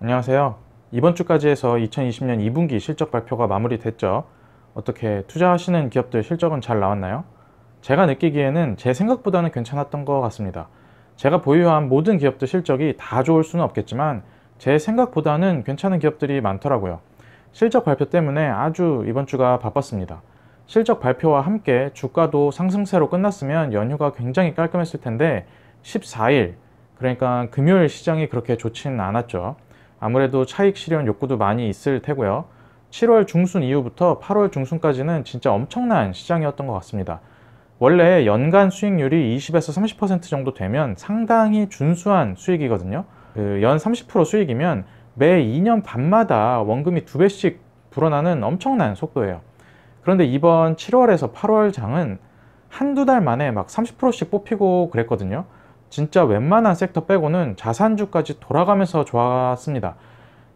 안녕하세요. 이번 주까지 해서 2020년 2분기 실적 발표가 마무리됐죠. 어떻게 투자하시는 기업들 실적은 잘 나왔나요? 제가 느끼기에는 제 생각보다는 괜찮았던 것 같습니다. 제가 보유한 모든 기업들 실적이 다 좋을 수는 없겠지만 제 생각보다는 괜찮은 기업들이 많더라고요. 실적 발표 때문에 아주 이번 주가 바빴습니다. 실적 발표와 함께 주가도 상승세로 끝났으면 연휴가 굉장히 깔끔했을 텐데 14일 그러니까 금요일 시장이 그렇게 좋지는 않았죠. 아무래도 차익 실현 욕구도 많이 있을 테고요. 7월 중순 이후부터 8월 중순까지는 진짜 엄청난 시장이었던 것 같습니다. 원래 연간 수익률이 20에서 30% 정도 되면 상당히 준수한 수익이거든요. 그 연 30% 수익이면 매 2년 반마다 원금이 두 배씩 불어나는 엄청난 속도예요. 그런데 이번 7월에서 8월 장은 한두 달 만에 막 30%씩 뽑히고 그랬거든요. 진짜 웬만한 섹터 빼고는 자산주까지 돌아가면서 좋았습니다.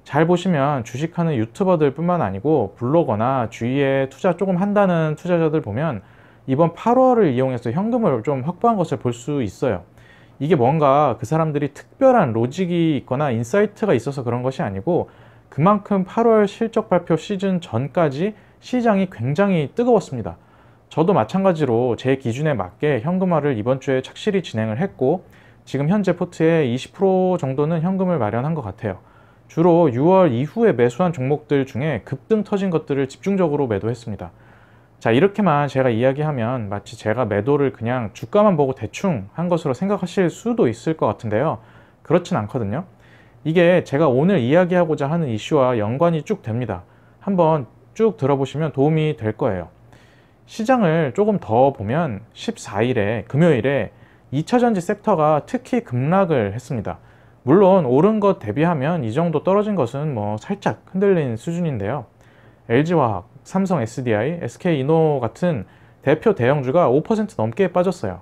잘 보시면 주식하는 유튜버들 뿐만 아니고 블로거나 주위에 투자 조금 한다는 투자자들 보면 이번 8월을 이용해서 현금을 좀 확보한 것을 볼 수 있어요. 이게 뭔가 그 사람들이 특별한 로직이 있거나 insight가 있어서 그런 것이 아니고 그만큼 8월 실적 발표 시즌 전까지 시장이 굉장히 뜨거웠습니다. 저도 마찬가지로 제 기준에 맞게 현금화를 이번 주에 착실히 진행을 했고 지금 현재 포트에 20% 정도는 현금을 마련한 것 같아요. 주로 6월 이후에 매수한 종목들 중에 급등 터진 것들을 집중적으로 매도했습니다. 자 이렇게만 제가 이야기하면 마치 제가 매도를 그냥 주가만 보고 대충 한 것으로 생각하실 수도 있을 것 같은데요. 그렇진 않거든요. 이게 제가 오늘 이야기하고자 하는 이슈와 연관이 쭉 됩니다. 한번 쭉 들어보시면 도움이 될 거예요. 시장을 조금 더 보면 14일에 금요일에 2차전지 섹터가 특히 급락을 했습니다. 물론 오른 것 대비하면 이 정도 떨어진 것은 뭐 살짝 흔들린 수준인데요. LG화학, 삼성 SDI, SK이노 같은 대표 대형주가 5% 넘게 빠졌어요.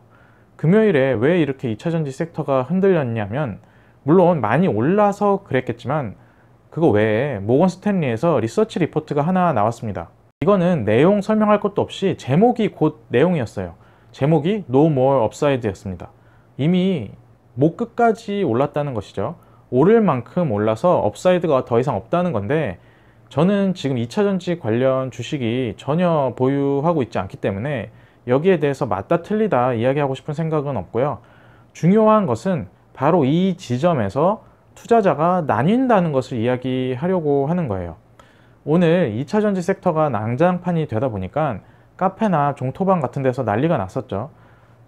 금요일에 왜 이렇게 2차전지 섹터가 흔들렸냐면 물론 많이 올라서 그랬겠지만 그거 외에 모건 스탠리에서 리서치 리포트가 하나 나왔습니다. 이거는 내용 설명할 것도 없이 제목이 곧 내용이었어요. 제목이 No More Upside였습니다. 이미 목 끝까지 올랐다는 것이죠. 오를 만큼 올라서 upside가 더 이상 없다는 건데 저는 지금 2차전지 관련 주식이 전혀 보유하고 있지 않기 때문에 여기에 대해서 맞다 틀리다 이야기하고 싶은 생각은 없고요. 중요한 것은 바로 이 지점에서 투자자가 나뉜다는 것을 이야기하려고 하는 거예요. 오늘 2차전지 섹터가 낭장판이 되다 보니까 카페나 종토방 같은 데서 난리가 났었죠.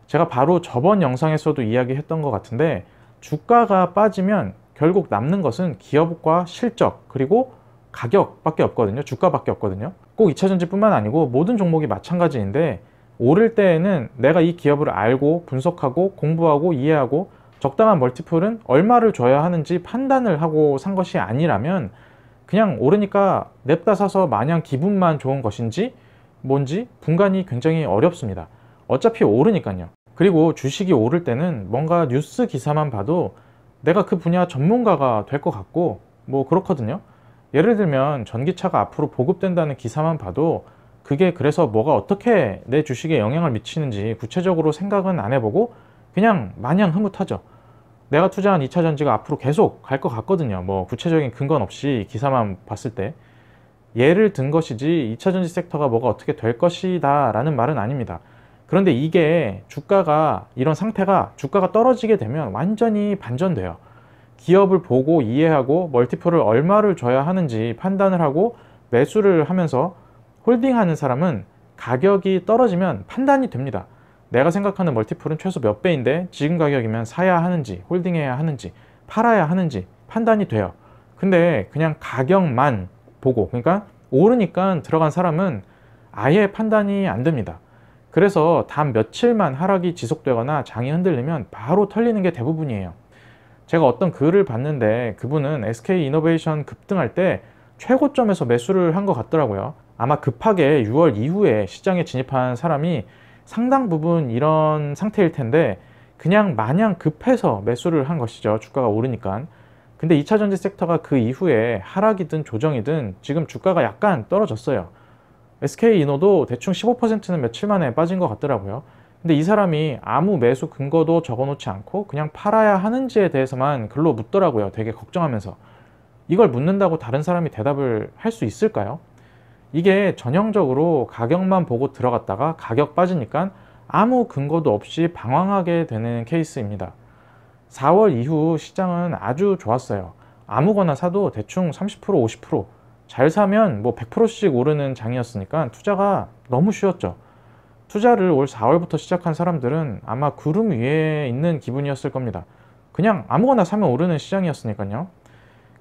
제가 바로 저번 영상에서도 이야기했던 것 같은데 주가가 빠지면 결국 남는 것은 기업과 실적 그리고 가격밖에 없거든요. 주가밖에 없거든요. 꼭 2차전지뿐만 아니고 모든 종목이 마찬가지인데 오를 때에는 내가 이 기업을 알고 분석하고 공부하고 이해하고 적당한 멀티플은 얼마를 줘야 하는지 판단을 하고 산 것이 아니라면 그냥 오르니까 냅다 사서 마냥 기분만 좋은 것인지 뭔지 분간이 굉장히 어렵습니다. 어차피 오르니까요. 그리고 주식이 오를 때는 뭔가 뉴스 기사만 봐도 내가 그 분야 전문가가 될 것 같고 뭐 그렇거든요. 예를 들면 전기차가 앞으로 보급된다는 기사만 봐도 그게 그래서 뭐가 어떻게 내 주식에 영향을 미치는지 구체적으로 생각은 안 해보고 그냥 마냥 흐뭇하죠. 내가 투자한 2차 전지가 앞으로 계속 갈 것 같거든요. 뭐 구체적인 근거는 없이 기사만 봤을 때 예를 든 것이지 2차 전지 섹터가 뭐가 어떻게 될 것이다 라는 말은 아닙니다. 그런데 이게 주가가 이런 상태가 주가가 떨어지게 되면 완전히 반전돼요. 기업을 보고 이해하고 멀티플을 얼마를 줘야 하는지 판단을 하고 매수를 하면서 홀딩하는 사람은 가격이 떨어지면 판단이 됩니다. 내가 생각하는 멀티플은 최소 몇 배인데 지금 가격이면 사야 하는지 홀딩해야 하는지 팔아야 하는지 판단이 돼요. 근데 그냥 가격만 보고 그러니까 오르니까 들어간 사람은 아예 판단이 안 됩니다. 그래서 단 며칠만 하락이 지속되거나 장이 흔들리면 바로 털리는 게 대부분이에요. 제가 어떤 글을 봤는데 그분은 SK 이노베이션 급등할 때 최고점에서 매수를 한 것 같더라고요. 아마 급하게 6월 이후에 시장에 진입한 사람이 상당 부분 이런 상태일 텐데 그냥 마냥 급해서 매수를 한 것이죠. 주가가 오르니까. 근데 2차 전지 섹터가 그 이후에 하락이든 조정이든 지금 주가가 약간 떨어졌어요. SK 이노도 대충 15%는 며칠 만에 빠진 것 같더라고요. 근데 이 사람이 아무 매수 근거도 적어 놓지 않고 그냥 팔아야 하는지에 대해서만 글로 묻더라고요. 되게 걱정하면서. 이걸 묻는다고 다른 사람이 대답을 할 수 있을까요? 이게 전형적으로 가격만 보고 들어갔다가 가격 빠지니까 아무 근거도 없이 방황하게 되는 케이스입니다. 4월 이후 시장은 아주 좋았어요. 아무거나 사도 대충 30% 50%잘 사면 뭐 100%씩 오르는 장이었으니까 투자가 너무 쉬웠죠. 투자를 올 4월부터 시작한 사람들은 아마 구름 위에 있는 기분이었을 겁니다. 그냥 아무거나 사면 오르는 시장이었으니까요.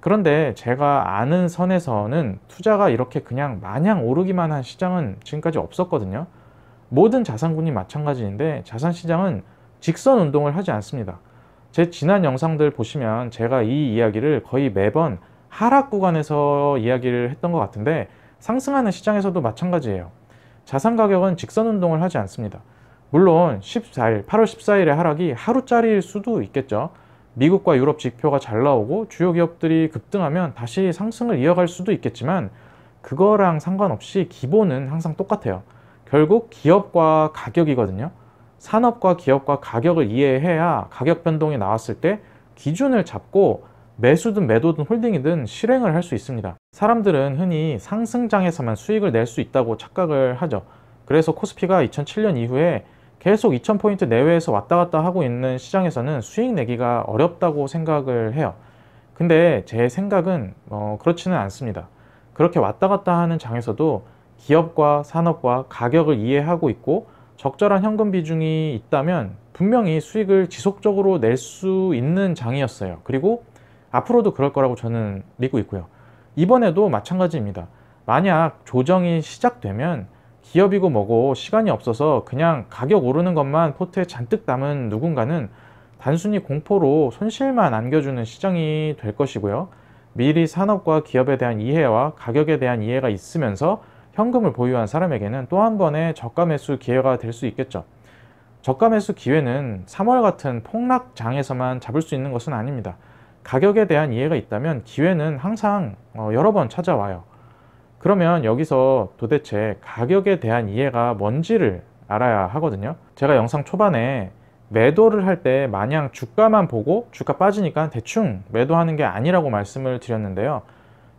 그런데 제가 아는 선에서는 투자가 이렇게 그냥 마냥 오르기만 한 시장은 지금까지 없었거든요. 모든 자산군이 마찬가지인데 자산시장은 직선 운동을 하지 않습니다. 제 지난 영상들 보시면 제가 이 이야기를 거의 매번 하락 구간에서 이야기를 했던 것 같은데 상승하는 시장에서도 마찬가지예요. 자산 가격은 직선 운동을 하지 않습니다. 물론 14일, 8월 14일의 하락이 하루짜리일 수도 있겠죠. 미국과 유럽 지표가 잘 나오고 주요 기업들이 급등하면 다시 상승을 이어갈 수도 있겠지만 그거랑 상관없이 기본은 항상 똑같아요. 결국 기업과 가격이거든요. 산업과 기업과 가격을 이해해야 가격 변동이 나왔을 때 기준을 잡고 매수든 매도든 홀딩이든 실행을 할 수 있습니다. 사람들은 흔히 상승장에서만 수익을 낼 수 있다고 착각을 하죠. 그래서 코스피가 2007년 이후에 계속 2000포인트 내외에서 왔다 갔다 하고 있는 시장에서는 수익 내기가 어렵다고 생각을 해요. 근데 제 생각은 어, 그렇지는 않습니다. 그렇게 왔다 갔다 하는 장에서도 기업과 산업과 가격을 이해하고 있고 적절한 현금 비중이 있다면 분명히 수익을 지속적으로 낼 수 있는 장이었어요. 그리고 앞으로도 그럴 거라고 저는 믿고 있고요. 이번에도 마찬가지입니다. 만약 조정이 시작되면 기업이고 뭐고 시간이 없어서 그냥 가격 오르는 것만 포트에 잔뜩 담은 누군가는 단순히 공포로 손실만 안겨주는 시장이 될 것이고요. 미리 산업과 기업에 대한 이해와 가격에 대한 이해가 있으면서 현금을 보유한 사람에게는 또 한 번의 저가 매수 기회가 될 수 있겠죠. 저가 매수 기회는 3월 같은 폭락장에서만 잡을 수 있는 것은 아닙니다. 가격에 대한 이해가 있다면 기회는 항상 어, 여러 번 찾아와요. 그러면 여기서 도대체 가격에 대한 이해가 뭔지를 알아야 하거든요. 제가 영상 초반에 매도를 할 때 마냥 주가만 보고 주가 빠지니까 대충 매도하는 게 아니라고 말씀을 드렸는데요.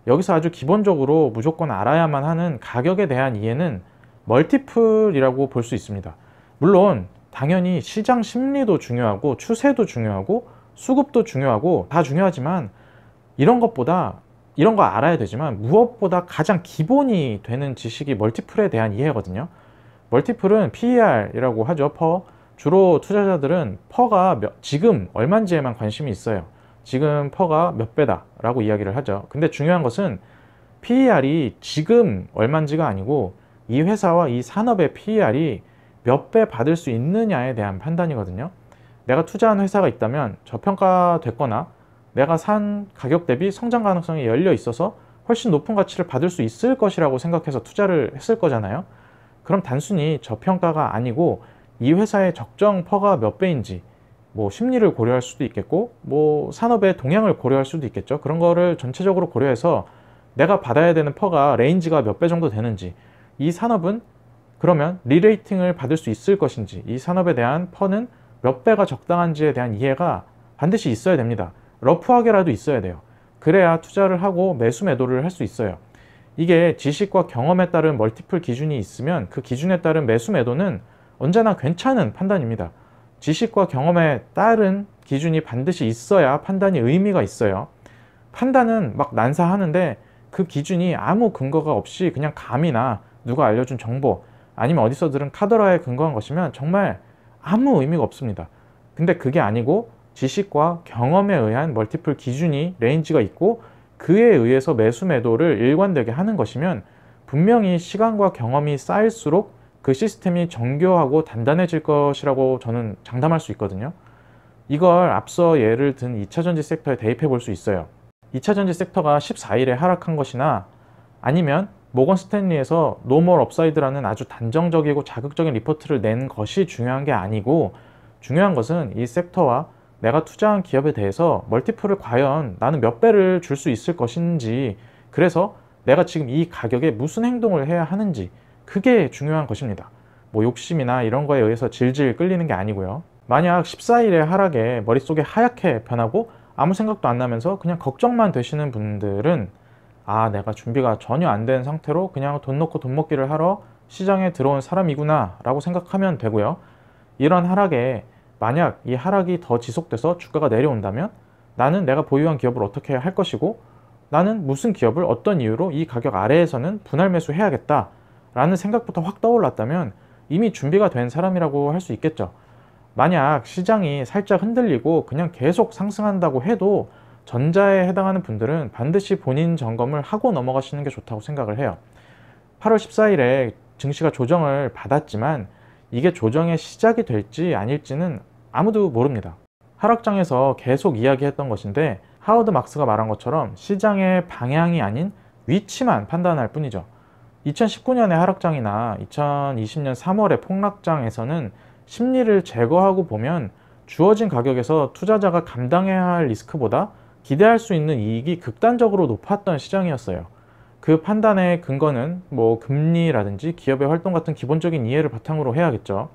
여기서 아주 기본적으로 무조건 알아야만 하는 가격에 대한 이해는 멀티플이라고 볼 수 있습니다. 물론 당연히 시장 심리도 중요하고 추세도 중요하고 수급도 중요하고 다 중요하지만 이런 것보다 이런 거 알아야 되지만 무엇보다 가장 기본이 되는 지식이 multiple에 대한 이해거든요. multiple은 PER이라고 하죠. PER. 주로 투자자들은 PER가 몇, 지금 얼마인지에만 관심이 있어요. 지금 PER가 몇 배다 라고 이야기를 하죠. 근데 중요한 것은 PER이 지금 얼마인지가 아니고 이 회사와 이 산업의 PER이 몇 배 받을 수 있느냐에 대한 판단이거든요. 내가 투자한 회사가 있다면 저평가됐거나 내가 산 가격 대비 성장 가능성이 열려 있어서 훨씬 높은 가치를 받을 수 있을 것이라고 생각해서 투자를 했을 거잖아요. 그럼 단순히 저평가가 아니고 이 회사의 적정 PER가 몇 배인지 뭐 심리를 고려할 수도 있겠고 뭐 산업의 동향을 고려할 수도 있겠죠. 그런 거를 전체적으로 고려해서 내가 받아야 되는 PER가 range가 몇 배 정도 되는지 이 산업은 그러면 re-rating을 받을 수 있을 것인지 이 산업에 대한 PER는 몇 배가 적당한지에 대한 이해가 반드시 있어야 됩니다. rough하게라도 있어야 돼요. 그래야 투자를 하고 매수 매도를 할 수 있어요. 이게 지식과 경험에 따른 multiple 기준이 있으면 그 기준에 따른 매수 매도는 언제나 괜찮은 판단입니다. 지식과 경험에 따른 기준이 반드시 있어야 판단이 의미가 있어요. 판단은 막 난사하는데 그 기준이 아무 근거가 없이 그냥 감이나 누가 알려준 정보 아니면 어디서 들은 카더라에 근거한 것이면 정말 아무 의미가 없습니다. 근데 그게 아니고 지식과 경험에 의한 multiple 기준이 range가 있고 그에 의해서 매수 매도를 일관되게 하는 것이면 분명히 시간과 경험이 쌓일수록 그 시스템이 정교하고 단단해질 것이라고 저는 장담할 수 있거든요. 이걸 앞서 예를 든 2차전지 섹터에 대입해 볼 수 있어요. 2차전지 섹터가 14일에 하락한 것이나 아니면 모건 스탠리에서 No More Upside라는 아주 단정적이고 자극적인 리포트를 낸 것이 중요한 게 아니고 중요한 것은 이 섹터와 내가 투자한 기업에 대해서 multiple을 과연 나는 몇 배를 줄 수 있을 것인지 그래서 내가 지금 이 가격에 무슨 행동을 해야 하는지 그게 중요한 것입니다. 뭐 욕심이나 이런 거에 의해서 질질 끌리는 게 아니고요. 만약 14일의 하락에 머릿속에 하얗게 변하고 아무 생각도 안 나면서 그냥 걱정만 되시는 분들은 아, 내가 준비가 전혀 안 된 상태로 그냥 돈 넣고 돈 먹기를 하러 시장에 들어온 사람이구나 라고 생각하면 되고요. 이런 하락에 만약 이 하락이 더 지속돼서 주가가 내려온다면 나는 내가 보유한 기업을 어떻게 할 것이고 나는 무슨 기업을 어떤 이유로 이 가격 아래에서는 분할 매수해야겠다 라는 생각부터 확 떠올랐다면 이미 준비가 된 사람이라고 할 수 있겠죠. 만약 시장이 살짝 흔들리고 그냥 계속 상승한다고 해도 전자에 해당하는 분들은 반드시 본인 점검을 하고 넘어가시는 게 좋다고 생각을 해요. 8월 14일에 증시가 조정을 받았지만 이게 조정의 시작이 될지 아닐지는 아무도 모릅니다. 하락장에서 계속 이야기했던 것인데 하워드 막스가 말한 것처럼 시장의 방향이 아닌 위치만 판단할 뿐이죠. 2019년의 하락장이나 2020년 3월의 폭락장에서는 심리를 제거하고 보면 주어진 가격에서 투자자가 감당해야 할 리스크보다 기대할 수 있는 이익이 극단적으로 높았던 시장이었어요. 그 판단의 근거는 뭐 금리라든지 기업의 활동 같은 기본적인 이해를 바탕으로 해야겠죠.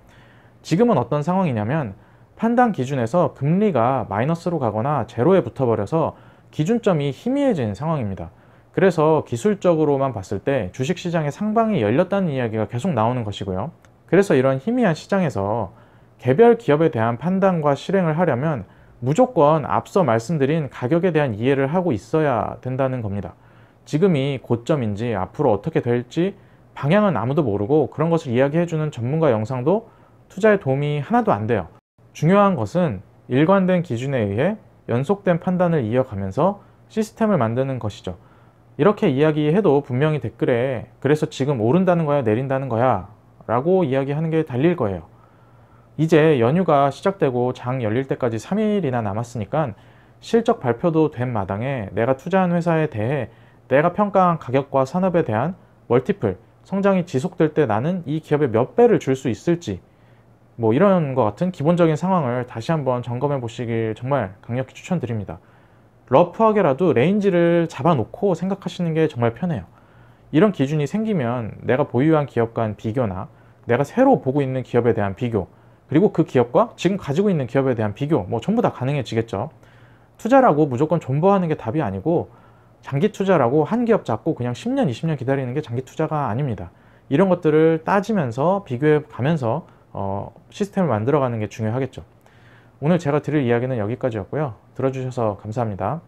지금은 어떤 상황이냐면 판단 기준에서 금리가 마이너스로 가거나 제로에 붙어버려서 기준점이 희미해진 상황입니다. 그래서 기술적으로만 봤을 때 주식시장의 상방이 열렸다는 이야기가 계속 나오는 것이고요. 그래서 이런 희미한 시장에서 개별 기업에 대한 판단과 실행을 하려면 무조건 앞서 말씀드린 가격에 대한 이해를 하고 있어야 된다는 겁니다. 지금이 고점인지 앞으로 어떻게 될지 방향은 아무도 모르고 그런 것을 이야기해주는 전문가 영상도 투자에 도움이 하나도 안 돼요. 중요한 것은 일관된 기준에 의해 연속된 판단을 이어가면서 시스템을 만드는 것이죠. 이렇게 이야기해도 분명히 댓글에 그래서 지금 오른다는 거야 내린다는 거야 라고 이야기하는 게 달릴 거예요. 이제 연휴가 시작되고 장 열릴 때까지 3일이나 남았으니까 실적 발표도 된 마당에 내가 투자한 회사에 대해 내가 평가한 가격과 산업에 대한 multiple, 성장이 지속될 때 나는 이 기업에 몇 배를 줄 수 있을지 뭐 이런 것 같은 기본적인 상황을 다시 한번 점검해 보시길 정말 강력히 추천드립니다. rough하게라도 range를 잡아놓고 생각하시는 게 정말 편해요. 이런 기준이 생기면 내가 보유한 기업 간 비교나 내가 새로 보고 있는 기업에 대한 비교 그리고 그 기업과 지금 가지고 있는 기업에 대한 비교 뭐 전부 다 가능해지겠죠. 투자라고 무조건 존버하는 게 답이 아니고 장기 투자라고 한 기업 잡고 그냥 10년, 20년 기다리는 게 장기 투자가 아닙니다. 이런 것들을 따지면서 비교해 가면서 어, 시스템을 만들어가는 게 중요하겠죠. 오늘 제가 드릴 이야기는 여기까지였고요. 들어주셔서 감사합니다.